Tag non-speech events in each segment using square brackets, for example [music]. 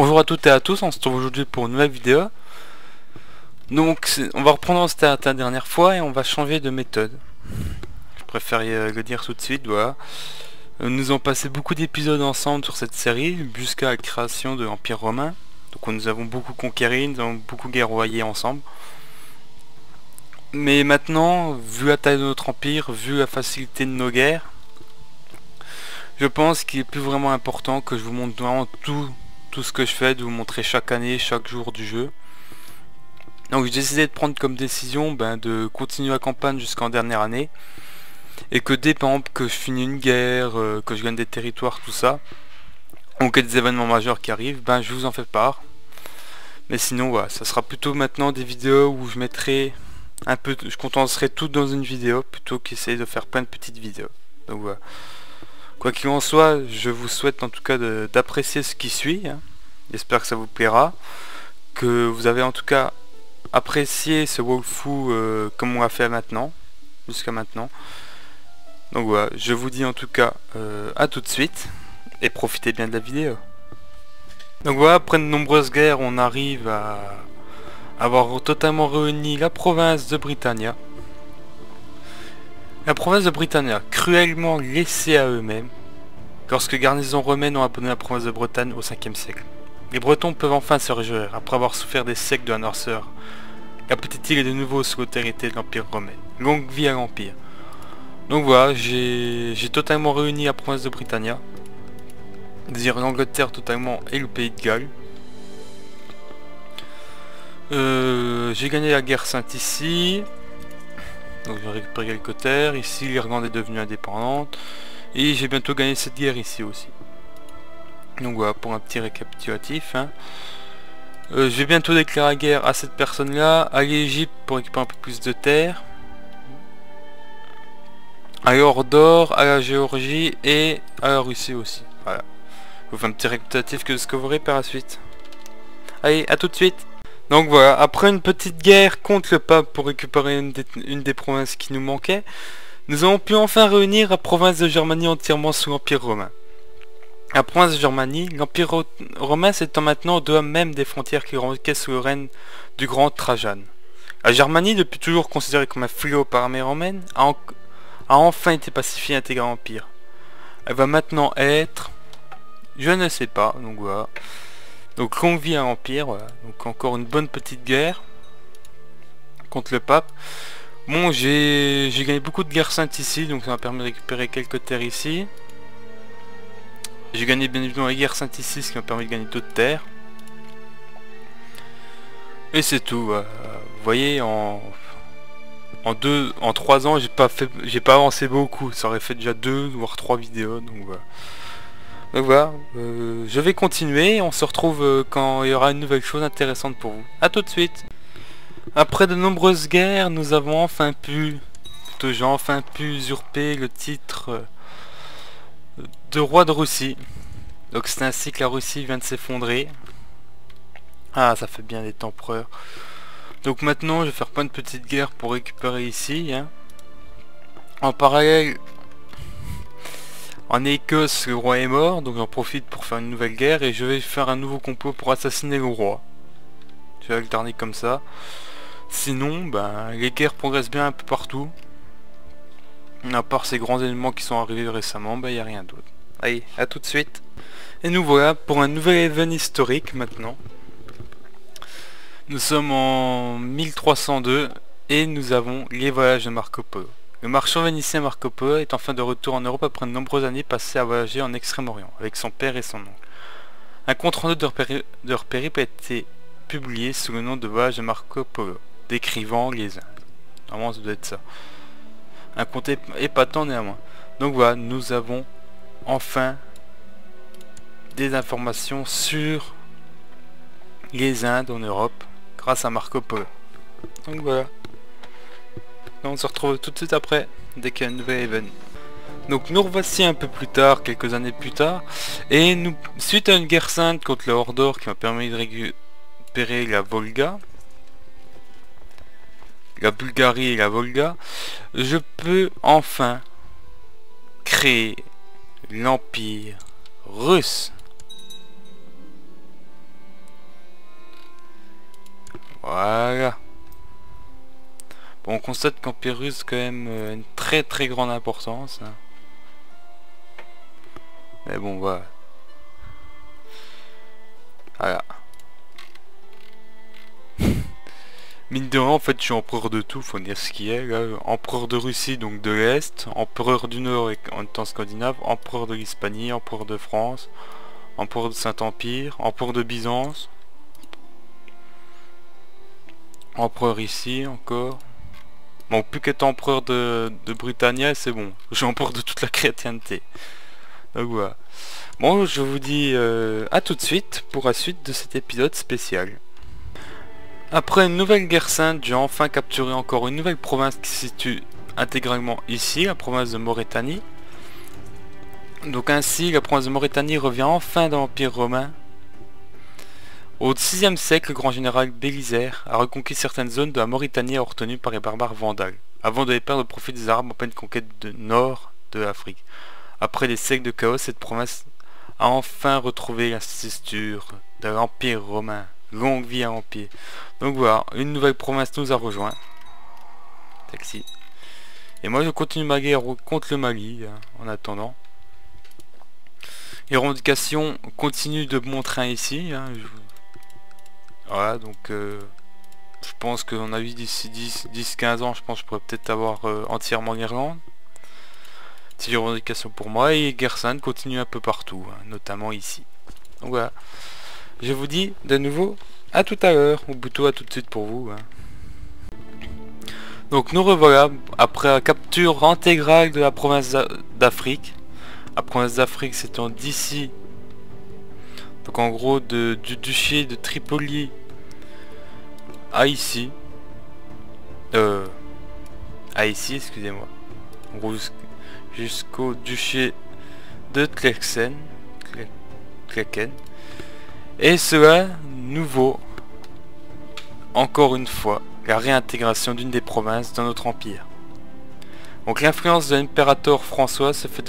Bonjour à toutes et à tous, on se retrouve aujourd'hui pour une nouvelle vidéo. Donc on va reprendre ce la dernière fois et on va changer de méthode. Je préfère euh, le dire tout de suite, voilà. Euh, nous avons passé beaucoup d'épisodes ensemble sur cette série jusqu'à la création de l'Empire romain. Donc nous avons beaucoup conquéri, nous avons beaucoup guerroyé ensemble. Mais maintenant, vu la taille de notre empire, vu la facilité de nos guerres, je pense qu'il est plus vraiment important que je vous montre vraiment tout tout ce que je fais, de vous montrer chaque année, chaque jour du jeu. Donc j'ai décidé de prendre comme décision ben, de continuer la campagne jusqu'en dernière année. Et que dès que je finis une guerre, euh, que je gagne des territoires, tout ça, ou qu'il des événements majeurs qui arrivent, ben je vous en fais part. Mais sinon voilà, ça sera plutôt maintenant des vidéos où je mettrai un peu, je condenserai tout dans une vidéo plutôt qu'essayer de faire plein de petites vidéos. Donc voilà. Quoi qu'il en soit, je vous souhaite en tout cas d'apprécier ce qui suit. Hein. J'espère que ça vous plaira. Que vous avez en tout cas apprécié ce Wolfou euh, comme on l'a fait maintenant. Jusqu'à maintenant. Donc voilà, je vous dis en tout cas euh, à tout de suite. Et profitez bien de la vidéo. Donc voilà, après de nombreuses guerres, on arrive à avoir totalement réuni la province de Britannia. La province de Britannia, cruellement laissée à eux-mêmes, lorsque garnison romaine ont abonné la province de Bretagne au 5e siècle. Les Bretons peuvent enfin se réjouir, après avoir souffert des siècles de la noirceur. La petite île est de nouveau sous l'autorité de l'Empire romain. Longue vie à l'Empire. Donc voilà, j'ai totalement réuni la province de Britannia. Dire l'Angleterre totalement et le pays de Galles. Euh, j'ai gagné la guerre sainte ici. Donc j'ai récupéré quelques terres. Ici l'Irlande est devenue indépendante. Et j'ai bientôt gagné cette guerre ici aussi. Donc voilà pour un petit récapitulatif. Hein. Euh, je vais bientôt déclarer la guerre à cette personne là, à l'Égypte pour récupérer un peu plus de terres. À l'Ordor, à la Géorgie et à la Russie aussi. Voilà. Je vous fais un petit récapitulatif que ce que vous verrez par la suite. Allez, à tout de suite donc voilà, après une petite guerre contre le pape pour récupérer une des, provinces qui nous manquait, nous avons pu enfin réunir la province de Germanie entièrement sous l'Empire romain. La province de Germanie, l'Empire romain s'étend maintenant au-delà même des frontières qui remontaient sous le règne du grand Trajan. La Germanie, depuis toujours considérée comme un fléau par l'armée romaine, a, a, enfin été pacifiée et intégrée à l'Empire. Elle va maintenant être... Je ne sais pas, donc voilà. Donc longue vie à l'Empire, Donc encore une bonne petite guerre contre le pape. Bon, j'ai gagné beaucoup de guerres saintes ici, donc ça m'a permis de récupérer quelques terres ici. J'ai gagné bien évidemment la guerre sainte ici, ce qui m'a permis de gagner d'autres terres. Et c'est tout. vous voyez, en en deux, en trois ans, j'ai pas fait, j'ai pas avancé beaucoup. Ça aurait fait déjà deux voire trois vidéos, donc voilà. Voilà, euh, je vais continuer, on se retrouve euh, quand il y aura une nouvelle chose intéressante pour vous. A tout de suite Après de nombreuses guerres, nous avons enfin pu, j'ai enfin pu usurper le titre euh, de roi de Russie. Donc c'est ainsi que la Russie vient de s'effondrer. Ah, ça fait bien des empereurs. Donc maintenant, je vais faire plein de petites guerres pour récupérer ici. Hein. En parallèle, en Écosse, le roi est mort, donc j'en profite pour faire une nouvelle guerre et je vais faire un nouveau complot pour assassiner le roi. Je vais alterner comme ça. Sinon, ben, les guerres progressent bien un peu partout. À part ces grands éléments qui sont arrivés récemment, ben, il n'y a rien d'autre. Allez, à tout de suite. Et nous voilà pour un nouvel événement historique maintenant. Nous sommes en 1302 et nous avons les voyages de Marco Polo. Le marchand vénitien Marco Polo est enfin de retour en Europe après de nombreuses années passées à voyager en Extrême-Orient avec son père et son oncle. Un compte rendu de leur, périple a été publié sous le nom de Voyage de Marco Polo, décrivant les Indes. Normalement ça doit être ça. Un compte épatant néanmoins. Donc voilà, nous avons enfin des informations sur les Indes en Europe grâce à Marco Polo. Donc voilà on se retrouve tout de suite après, dès qu'il y a un nouvel event. Donc nous revoici un peu plus tard, quelques années plus tard, et nous, suite à une guerre sainte contre le Hordor qui m'a permis de récupérer la Volga, la Bulgarie et la Volga, je peux enfin créer l'Empire russe. Voilà. On constate qu'Empire russe quand même euh, une très très grande importance. Hein. Mais bon, voilà. Voilà. [laughs] Mine de rien, en fait, je suis empereur de tout, faut dire ce qui est. Empereur de Russie, donc de l'Est. Empereur du Nord en temps scandinave. Empereur de l'Hispanie. Empereur de France. Empereur de Saint-Empire. Empereur de Byzance. Empereur ici, encore. Bon, plus qu'être empereur de, Britannia, c'est bon. J'ai empereur de toute la chrétienté. Donc voilà. Bon, je vous dis euh, à tout de suite pour la suite de cet épisode spécial. Après une nouvelle guerre sainte, j'ai enfin capturé encore une nouvelle province qui se situe intégralement ici, la province de Mauritanie. Donc ainsi, la province de Mauritanie revient enfin dans l'Empire romain. Au 6 siècle, le grand général Bélisaire a reconquis certaines zones de la Mauritanie retenues par les barbares vandales, avant de les perdre au profit des Arabes en pleine conquête de nord de l'Afrique. Après des siècles de chaos, cette province a enfin retrouvé la cesture de l'Empire romain. Longue vie à l'Empire. Donc voilà, une nouvelle province nous a rejoint. Taxi. Et moi je continue ma guerre contre le Mali hein, en attendant. Les revendications continuent de mon train ici. Hein, voilà, donc euh, je pense qu'on a vu d'ici 10-15 ans, je pense que je pourrais peut-être avoir euh, entièrement l'Irlande. Une revendication pour moi et Gerson continue un peu partout, hein, notamment ici. Donc voilà. Je vous dis de nouveau à tout à l'heure, ou plutôt à tout de suite pour vous. Hein. Donc nous revoilà après la capture intégrale de la province d'Afrique. La province d'Afrique c'est d'ici. Donc en gros de, du duché de Tripoli à ici. Euh, à ici, excusez-moi. Jusqu'au duché de Tlexen. Tleken. Et cela nouveau, encore une fois, la réintégration d'une des provinces dans notre empire. Donc l'influence de l'impérateur François se fait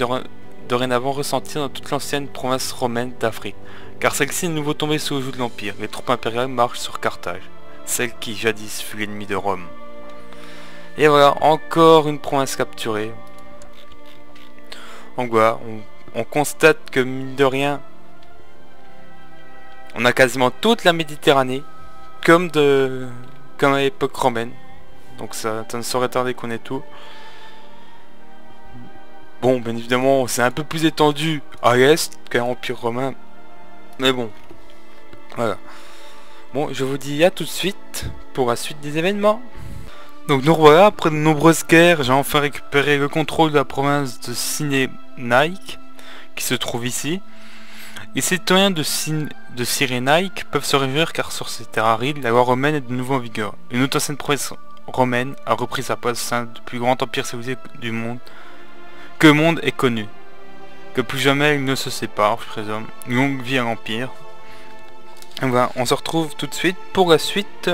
dorénavant ressentir dans toute l'ancienne province romaine d'Afrique, car celle-ci est nouveau tombée sous le joug de l'Empire. Les troupes impériales marchent sur Carthage, celle qui jadis fut l'ennemi de Rome. Et voilà, encore une province capturée. Donc voilà, on, on constate que mine de rien, on a quasiment toute la Méditerranée, comme de comme à l'époque romaine. Donc ça, ne saurait tarder qu'on ait tout. Bon, bien évidemment, c'est un peu plus étendu à l'est qu'à l'Empire romain. Mais bon, voilà. Bon, je vous dis à tout de suite pour la suite des événements. Donc nous revoilà, après de nombreuses guerres, j'ai enfin récupéré le contrôle de la province de Cyrénaïque, qui se trouve ici. Les citoyens de, de Cyrénaïque peuvent se réjouir car sur ces terres arides, la loi romaine est de nouveau en vigueur. Une autre ancienne province romaine a repris sa place au sein du plus grand empire civilisé du monde que monde est connu. Que plus jamais il ne se sépare, je présume. Longue vie à l'empire. on se retrouve tout de suite pour la suite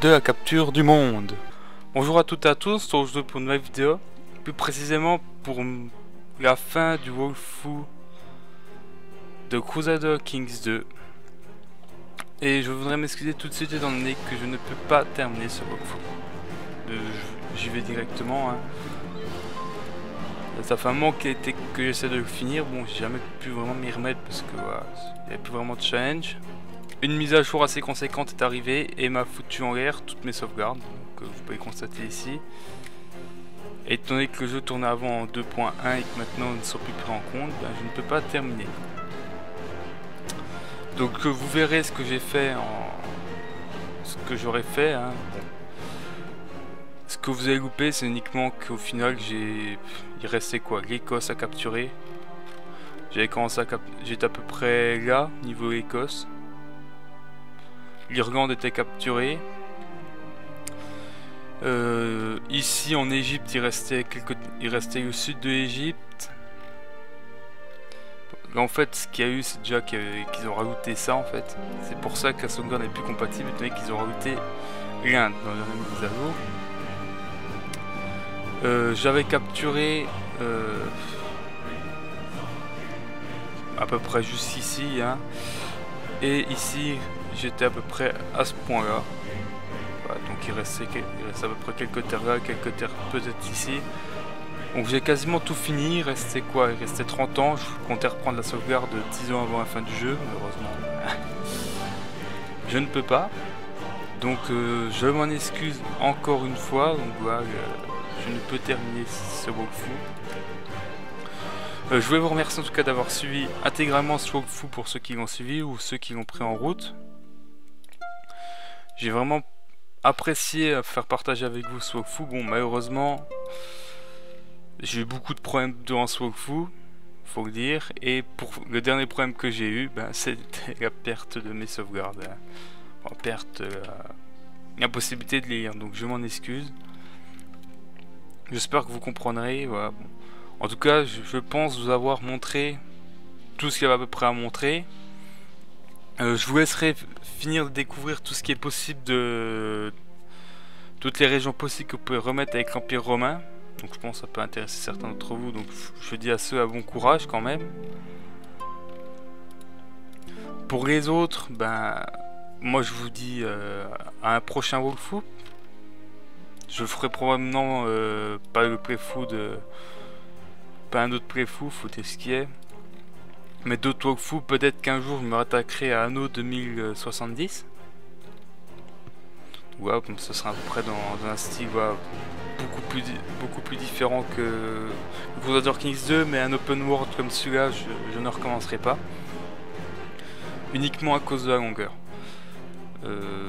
de la capture du monde. Bonjour à toutes et à tous, on se pour une nouvelle vidéo. Plus précisément pour la fin du Wolfou de Crusader Kings 2. Et je voudrais m'excuser tout de suite étant donné que je ne peux pas terminer ce walkthrough. Euh, j'y vais directement. Hein. Ça fait un moment que j'essaie de le finir. Bon, j'ai jamais pu vraiment m'y remettre parce que il n'y avait plus vraiment de challenge. Une mise à jour assez conséquente est arrivée et m'a foutu en l'air toutes mes sauvegardes. Donc, euh, vous pouvez constater ici. Étant donné que le jeu tournait avant en 2.1 et que maintenant ne sont plus pris en compte, ben, je ne peux pas terminer. Donc vous verrez ce que j'ai fait en... Ce que j'aurais fait. Hein. Ce que vous avez loupé, c'est uniquement qu'au final, j'ai... Il restait quoi? L'Écosse à capturer? J'avais commencé à. J'étais à peu près là, niveau Écosse. L'Irlande était capturée. Euh, ici en Égypte, il restait, quelques... il restait au sud de l'Égypte en fait, ce qu'il y a eu, c'est déjà qu'ils ont rajouté ça en fait. C'est pour ça que la n'est plus compatible, étant qu'ils ont rajouté l'Inde dans à jour. Euh, j'avais capturé euh, à peu près juste ici, hein. et ici j'étais à peu près à ce point là. Voilà, donc il restait, à peu près quelques terres là, quelques terres peut-être ici. Donc j'ai quasiment tout fini, il restait quoi? Il restait 30 ans, je comptais reprendre la sauvegarde 10 ans avant la fin du jeu, malheureusement. [laughs] je ne peux pas. Donc euh, je m'en excuse encore une fois, donc voilà, je ne peux terminer ce walkthrough. Euh, je voulais vous remercier en tout cas d'avoir suivi intégralement ce walkthrough pour ceux qui l'ont suivi ou ceux qui l'ont pris en route. J'ai vraiment apprécié faire partager avec vous ce walkthrough. Bon malheureusement j'ai eu beaucoup de problèmes durant ce walkthrough, faut le dire. Et pour le dernier problème que j'ai eu, ben, [laughs] c'était la perte de mes sauvegardes. Hein. perte, euh, l'impossibilité de lire, donc je m'en excuse. J'espère que vous comprendrez. En tout cas, je, pense vous avoir montré tout ce qu'il y avait à peu près à montrer. Euh, je vous laisserai finir de découvrir tout ce qui est possible de toutes les régions possibles que vous pouvez remettre avec l'Empire romain. Donc je pense que ça peut intéresser certains d'entre vous. Donc je dis à ceux à bon courage quand même. Pour les autres, ben moi je vous dis euh, à un prochain walkthrough. Je ferai probablement euh, pas le playthrough de. Pas un autre playthrough, faut ce qui est. Mais d'autres walkthroughs, peut-être qu'un jour je me rattaquerai à Anno 2070. Ouais, comme ce sera à peu près dans, un style beaucoup plus beaucoup plus différent que Crusader Kings 2 mais un open world comme celui-là je, ne recommencerai pas uniquement à cause de la longueur euh,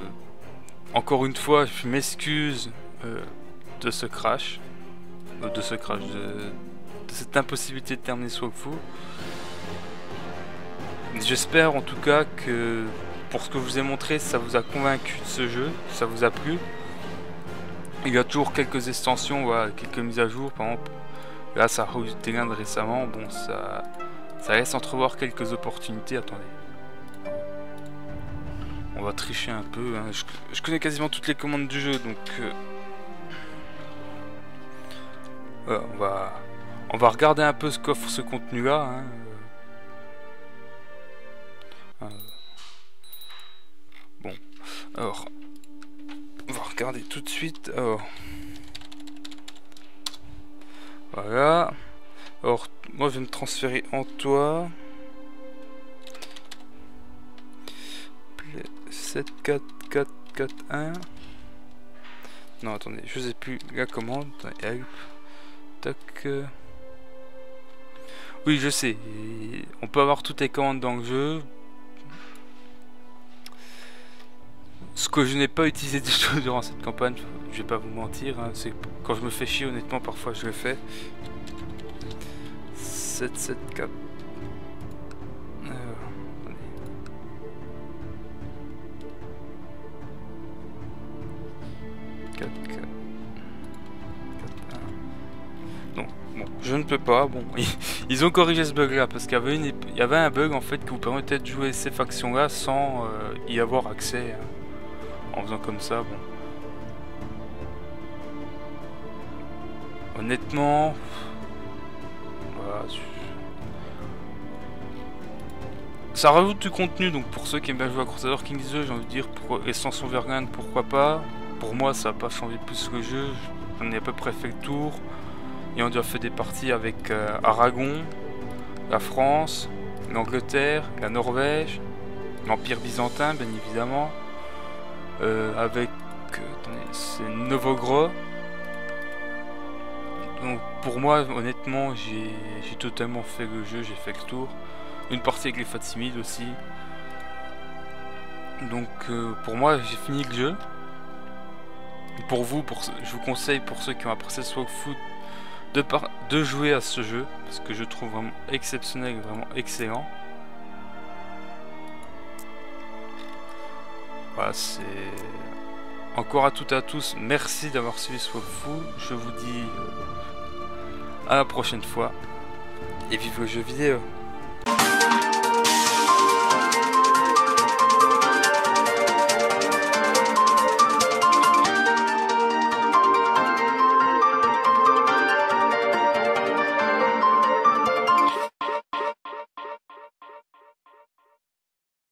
encore une fois je m'excuse euh, de ce crash de ce crash de, cette impossibilité de terminer fou j'espère en tout cas que pour ce que je vous ai montré ça vous a convaincu de ce jeu ça vous a plu il y a toujours quelques extensions, voilà, quelques mises à jour. Par exemple, là, ça a été récemment. Bon, ça, ça laisse entrevoir quelques opportunités. Attendez. On va tricher un peu. Hein. Je, connais quasiment toutes les commandes du jeu, donc... Euh, on va... On va regarder un peu ce qu'offre ce contenu-là. Hein. Euh, bon. Alors, on va regarder tout de suite. Voilà. Alors, moi je vais me transférer en toi. 7, 4, 4, 4, 1. Non, attendez, je sais plus la commande. Euh. Oui, je sais. On peut avoir toutes les commandes dans le jeu. Ce que je n'ai pas utilisé du tout durant cette campagne, je vais pas vous mentir. Hein, c'est quand je me fais chier, honnêtement, parfois je le fais. 774. Euh, attendez. 4, je ne peux pas. Bon, [laughs] ils ont corrigé ce bug là parce qu'il y avait un bug en fait qui vous permettait de jouer ces factions là sans euh, y avoir accès. Hein en faisant comme ça, bon. Honnêtement, voilà, ça rajoute du contenu, donc pour ceux qui aiment bien jouer à Crusader Kings 2, j'ai envie de dire, pour Extension Vergand, pourquoi pas. Pour moi, ça n'a pas changé plus que le jeu, j'en ai à peu près fait le tour. Et on déjà fait des parties avec euh, Aragon, la France, l'Angleterre, la Norvège, l'Empire byzantin, bien évidemment. Euh, avec c'est Novogro. Donc pour moi honnêtement j'ai totalement fait le jeu, j'ai fait le tour. Une partie avec les Fatimides aussi. Donc euh, pour moi j'ai fini le jeu. Pour vous, pour, je vous conseille pour ceux qui ont apprécié ce foot de, jouer à ce jeu. Parce que je trouve vraiment exceptionnel, vraiment excellent. Voilà, c'est... Encore à toutes et à tous, merci d'avoir suivi ce fou. Je vous dis euh, à la prochaine fois. Et vive le jeu vidéo